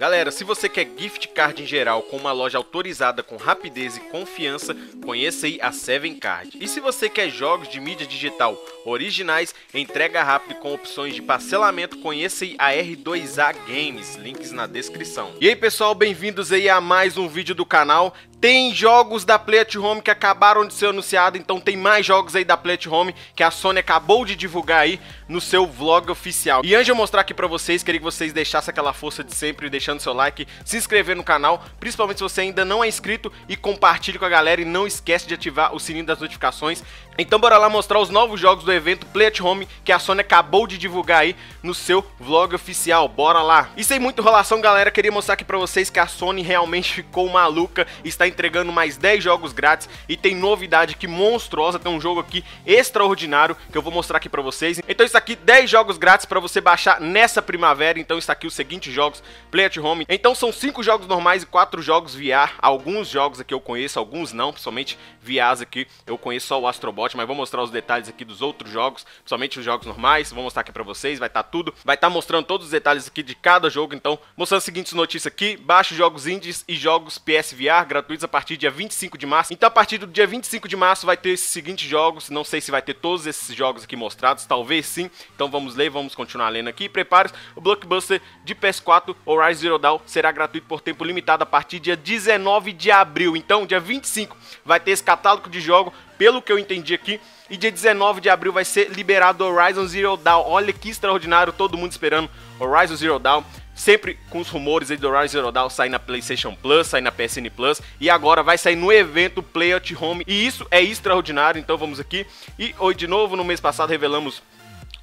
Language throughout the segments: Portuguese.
Galera, se você quer gift card em geral com uma loja autorizada com rapidez e confiança, conheça aí a Seven Card. E se você quer jogos de mídia digital originais, entrega rápido com opções de parcelamento, conheça aí a R2A Games, links na descrição. E aí pessoal, bem-vindos aí a mais um vídeo do canal. Tem jogos da Play at Home que acabaram de ser anunciados, então tem mais jogos aí da Play at Home que a Sony acabou de divulgar aí no seu vlog oficial. E antes de eu mostrar aqui pra vocês, queria que vocês deixassem aquela força de sempre, deixando seu like, se inscrever no canal, principalmente se você ainda não é inscrito, e compartilhe com a galera e não esquece de ativar o sininho das notificações. Então bora lá mostrar os novos jogos do evento Play at Home que a Sony acabou de divulgar aí no seu vlog oficial. Bora lá! E sem muita enrolação, galera, queria mostrar aqui pra vocês que a Sony realmente ficou maluca, está entregando mais 10 jogos grátis e tem novidade aqui monstruosa, tem um jogo aqui extraordinário que eu vou mostrar aqui pra vocês. Então está aqui 10 jogos grátis para você baixar nessa primavera, então está aqui os seguintes jogos Play at Home. Então são 5 jogos normais e 4 jogos VR, alguns jogos aqui eu conheço, alguns não, principalmente VRs aqui eu conheço só o Astrobot, mas vou mostrar os detalhes aqui dos outros jogos, principalmente os jogos normais, vou mostrar aqui pra vocês, vai estar tá tudo, vai estar tá mostrando todos os detalhes aqui de cada jogo, então mostrando as seguintes notícias aqui, baixe jogos indies e jogos PSVR gratuitos a partir do dia 25 de março, então a partir do dia 25 de março vai ter esses seguintes jogos, não sei se vai ter todos esses jogos aqui mostrados, talvez sim, então vamos ler, vamos continuar lendo aqui, prepare-se, o Blockbuster de PS4 Horizon Zero Dawn será gratuito por tempo limitado a partir do dia 19 de abril, então dia 25 vai ter esse catálogo de jogo, pelo que eu entendi aqui, e dia 19 de abril vai ser liberado Horizon Zero Dawn. Olha que extraordinário, todo mundo esperando Horizon Zero Dawn. Sempre com os rumores aí do Horizon Zero Dawn sair na PlayStation Plus, sair na PSN Plus e agora vai sair no evento Play at Home. E isso é extraordinário, então vamos aqui. E hoje de novo, no mês passado revelamos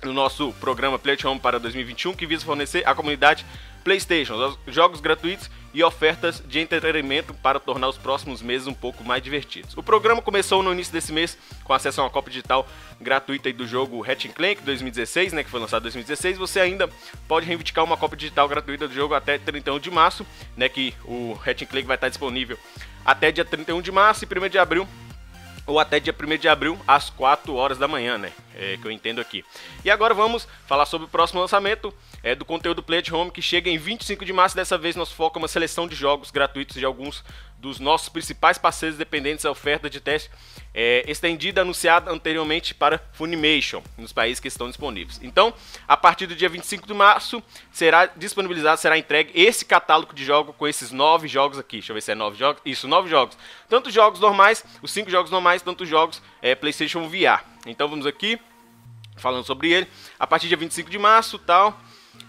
no nosso programa Play at Home para 2021 que visa fornecer à comunidade PlayStation, jogos gratuitos e ofertas de entretenimento para tornar os próximos meses um pouco mais divertidos. O programa começou no início desse mês com acesso a uma cópia digital gratuita do jogo Ratchet Clank 2016, né, que foi lançado em 2016. Você ainda pode reivindicar uma cópia digital gratuita do jogo até 31 de março, né, que o Ratchet Clank vai estar disponível até dia 31 de março e 1 de abril ou até dia 1 de abril, às 4 horas da manhã, né? É, que eu entendo aqui. E agora vamos falar sobre o próximo lançamento é, do conteúdo Play at Home, que chega em 25 de março. Dessa vez, nosso foco é uma seleção de jogos gratuitos de alguns dos nossos principais parceiros dependentes da oferta de teste é, estendida anunciada anteriormente para Funimation, nos países que estão disponíveis. Então, a partir do dia 25 de março, será disponibilizado, será entregue esse catálogo de jogos com esses nove jogos aqui. Deixa eu ver se é nove jogos. Isso, nove jogos. Tanto jogos normais, os cinco jogos normais, tanto jogos é, PlayStation VR. Então, vamos aqui, falando sobre ele. A partir do dia 25 de março, tal.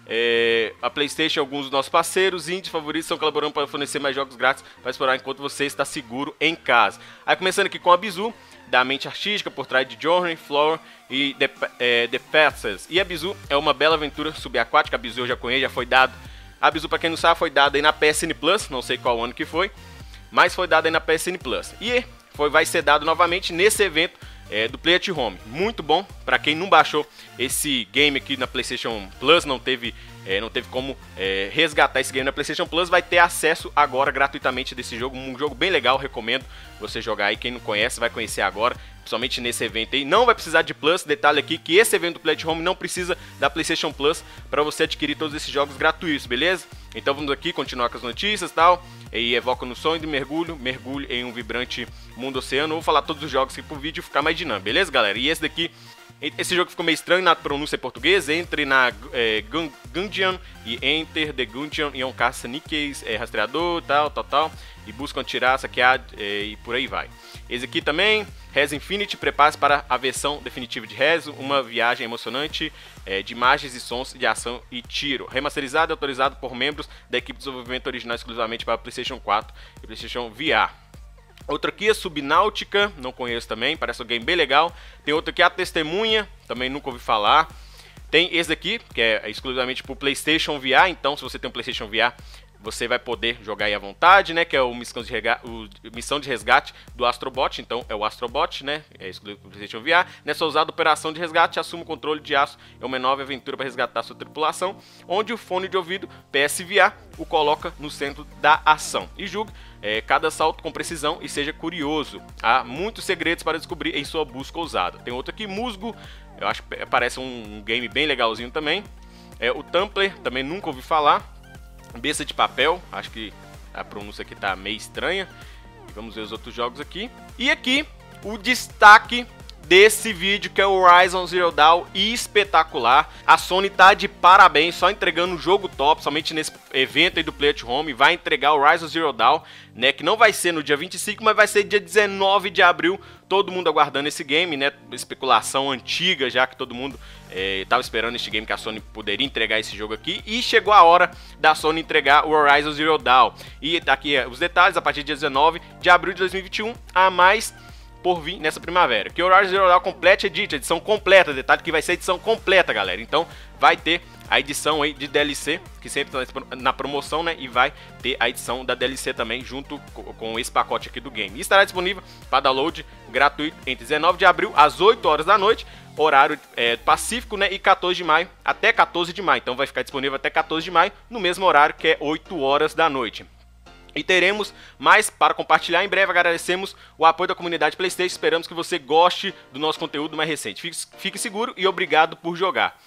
É, a PlayStation e alguns dos nossos parceiros indies favoritos estão colaborando para fornecer mais jogos grátis para explorar enquanto você está seguro em casa. Aí começando aqui com a Bizu, da mente artística por trás de Journey, Flower e The, é, The Passes. E a Bizu é uma bela aventura subaquática, a Bizu eu já conheço, já foi dado. A Bizu, para quem não sabe, foi dada aí na PSN Plus, não sei qual ano que foi, mas foi dada aí na PSN Plus. E foi, vai ser dado novamente nesse evento é, do Play at Home. Muito bom, para quem não baixou esse game aqui na PlayStation Plus, não teve, é, não teve como é, resgatar esse game na PlayStation Plus, vai ter acesso agora gratuitamente desse jogo. Um jogo bem legal, recomendo você jogar aí. Quem não conhece, vai conhecer agora, principalmente nesse evento aí. Não vai precisar de Plus, detalhe aqui que esse evento do Play at Home não precisa da PlayStation Plus para você adquirir todos esses jogos gratuitos, beleza? Então vamos aqui continuar com as notícias e tal e evoca no sonho de mergulho, mergulho em um vibrante mundo oceano. vou falar todos os jogos aqui pro vídeo ficar mais dinâmico, beleza, galera? E esse daqui, esse jogo ficou meio estranho na pronúncia portuguesa. Entre na é, Gungeon e Enter the Gungeon e um caça-níqueis, é, rastreador, tal, tal, tal. E buscam tirar, saquear é, e por aí vai. Esse aqui também, Res Infinity, prepare-se para a versão definitiva de Res, uma viagem emocionante é, de imagens e sons de ação e tiro. Remasterizado e autorizado por membros da equipe de desenvolvimento original exclusivamente para PlayStation 4 e PlayStation VR. Outro aqui é Subnáutica, não conheço também, parece um game bem legal. Tem outro aqui, A Testemunha, também nunca ouvi falar. Tem esse daqui, que é exclusivamente para o PlayStation VR, então se você tem um PlayStation VR, você vai poder jogar aí à vontade, né? Que é o missão de, o missão de resgate do Astrobot. Então é o Astrobot, né? É exclusivo do PlayStation VR. Nessa usada operação de resgate, assume o controle de aço. É uma nova aventura para resgatar sua tripulação, onde o fone de ouvido PSVR o coloca no centro da ação. E julgue é, cada salto com precisão e seja curioso. Há muitos segredos para descobrir em sua busca ousada. Tem outro aqui, Musgo. Eu acho que parece um game bem legalzinho também. É, o Tumbler, também nunca ouvi falar. Besta de papel, acho que a pronúncia aqui tá meio estranha. Vamos ver os outros jogos aqui. E aqui, o destaque desse vídeo que é o Horizon Zero Dawn espetacular. A Sony tá de parabéns, só entregando um jogo top, somente nesse evento aí do Play at Home, vai entregar o Horizon Zero Dawn, né, que não vai ser no dia 25, mas vai ser dia 19 de abril. Todo mundo aguardando esse game, né? Especulação antiga, já que todo mundo estava é, esperando este game que a Sony poderia entregar esse jogo aqui. E chegou a hora da Sony entregar o Horizon Zero Dawn. E tá aqui é, os detalhes, a partir de dia 19 de abril de 2021, a mais por vir nessa primavera. Que Horizon Zero Dawn Complete Edition, edição completa, detalhe que vai ser edição completa, galera. Então vai ter a edição aí de DLC, que sempre está na promoção, né? E vai ter a edição da DLC também, junto com esse pacote aqui do game. E estará disponível para download gratuito entre 19 de abril às 8 horas da noite, horário é, pacífico, né? E 14 de maio até 14 de maio. Então vai ficar disponível até 14 de maio, no mesmo horário que é 8 horas da noite. E teremos mais para compartilhar em breve. Agradecemos o apoio da comunidade PlayStation. Esperamos que você goste do nosso conteúdo mais recente. Fique, fique seguro e obrigado por jogar.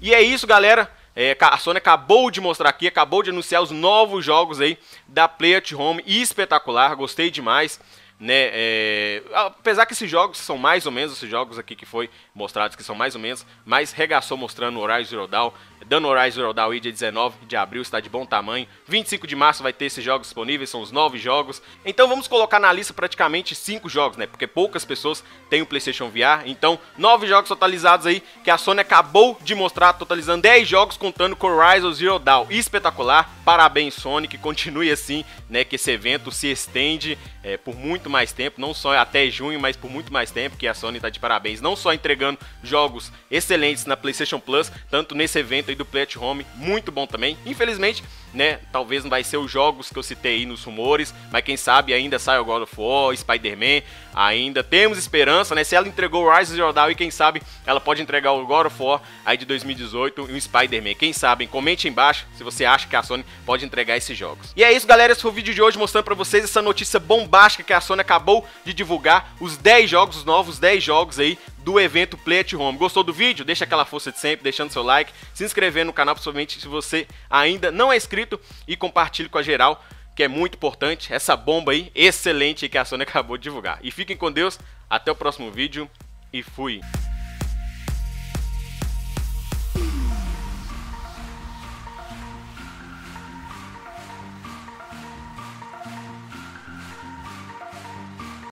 E é isso, galera. É, a Sony acabou de mostrar aqui, acabou de anunciar os novos jogos aí da Play at Home. Espetacular, gostei demais né? É, apesar que esses jogos são mais ou menos, esses jogos aqui que foi mostrados que são mais ou menos, mas regaçou mostrando Horizon Zero Dawn, dando Horizon Zero Dawn aí dia 19 de abril, está de bom tamanho. 25 de março vai ter esses jogos disponíveis, são os nove jogos. Então vamos colocar na lista praticamente cinco jogos, né? Porque poucas pessoas têm o PlayStation VR. Então, nove jogos totalizados aí que a Sony acabou de mostrar, totalizando 10 jogos contando com Horizon Zero Dawn. Espetacular. Parabéns Sony, que continue assim, né, que esse evento se estende é, por muito mais tempo, não só até junho, mas por muito mais tempo, que a Sony está de parabéns, não só entregando jogos excelentes na PlayStation Plus, tanto nesse evento aí do Play at Home, muito bom também. Infelizmente, né, talvez não vai ser os jogos que eu citei aí nos rumores, mas quem sabe ainda sai o God of War, Spider-Man, ainda temos esperança, né? Se ela entregou o Rise Zero Dawn e quem sabe ela pode entregar o God of War aí de 2018 e o Spider-Man. Quem sabe, comente embaixo se você acha que a Sony pode entregar esses jogos. E é isso, galera, esse foi o vídeo de hoje mostrando para vocês essa notícia bombástica que a Sony acabou de divulgar, os 10 jogos, os novos 10 jogos aí do evento Play at Home. Gostou do vídeo? Deixa aquela força de sempre, deixando seu like, se inscrever no canal, principalmente se você ainda não é inscrito e compartilhe com a geral, que é muito importante, essa bomba aí excelente que a Sony acabou de divulgar. E fiquem com Deus, até o próximo vídeo e fui!